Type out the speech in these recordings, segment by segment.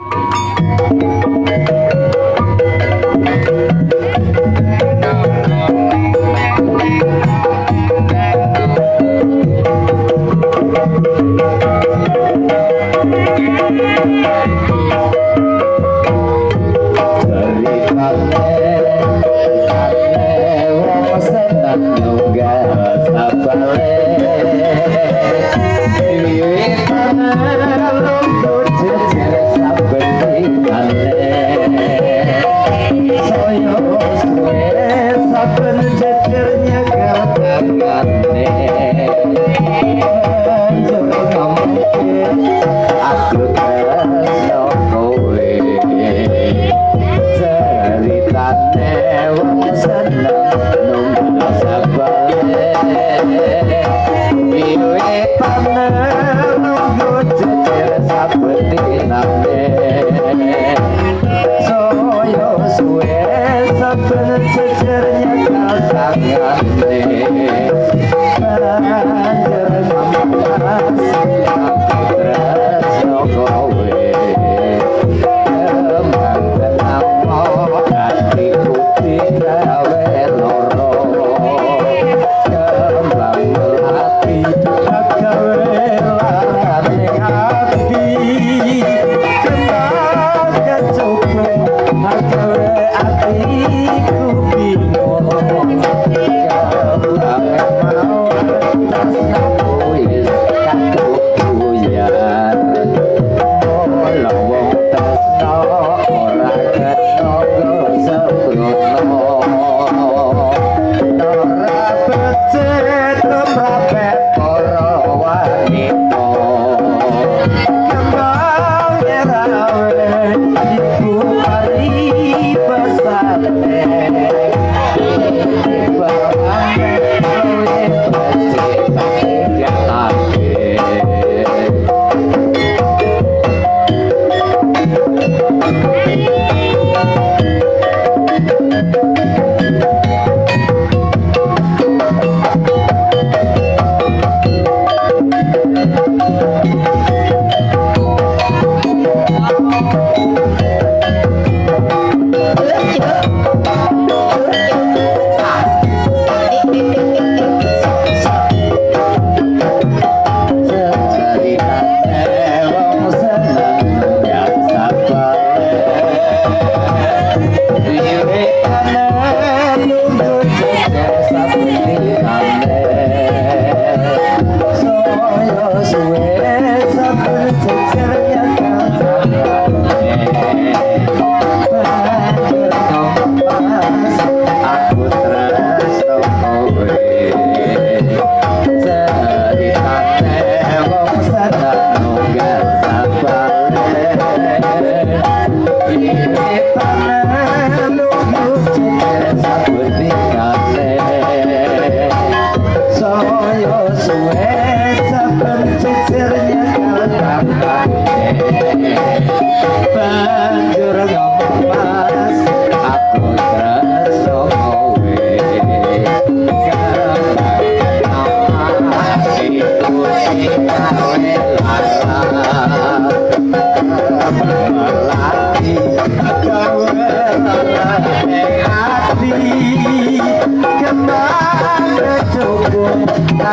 you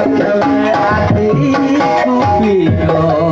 Bingung Kembangnya mau